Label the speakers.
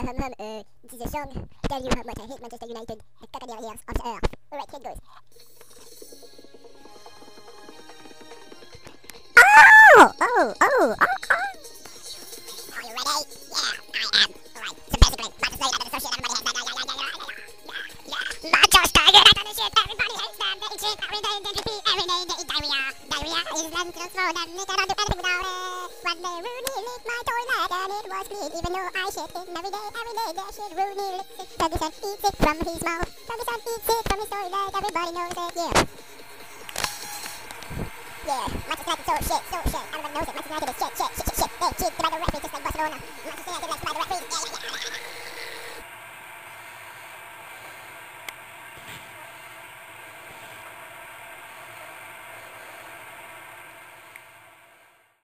Speaker 1: um, um, uh, this is a song telling you how much I hate Manchester United, the Crocodiles of the earth. Alright, here goes. Oh! Oh! Oh! Oh! oh. Are you ready? Yeah, I am. Alright, so basically, Manchester United shit, everybody hates them. Yeah, yeah, yeah, yeah, yeah, yeah. Manchester United shit, everybody hates them. They eat shit every day, they repeat every day, they eat diarrhea. Diarrhea is them to slow them, they cannot do anything without it. Licked my toilet and it was big, even though I shit him every day, every day. That shit Rooney licks it. Ferguson eats it from his mouth. Ferguson eats it from his story like everybody knows it, yeah. Yeah, much like it's so shit, so shit. Everybody knows it, much like it is shit, shit, shit, shit, shit. They cheat by the referee just like Barcelona. Much